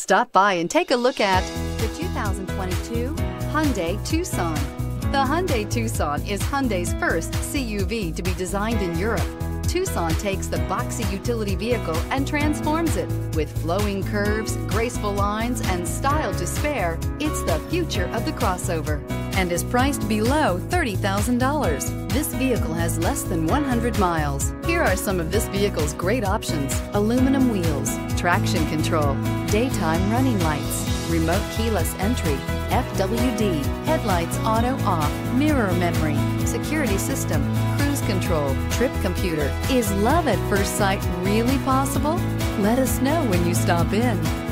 Stop by and take a look at the 2022 Hyundai Tucson. The Hyundai Tucson is Hyundai's first CUV to be designed in Europe. Tucson takes the boxy utility vehicle and transforms it. With flowing curves, graceful lines, and style to spare, it's the future of the crossover and is priced below $30,000. This vehicle has less than 100 miles. Here are some of this vehicle's great options. Aluminum wheels, traction control, daytime running lights, remote keyless entry, FWD, headlights auto off, mirror memory, security system, cruise control, trip computer. Is love at first sight really possible? Let us know when you stop in.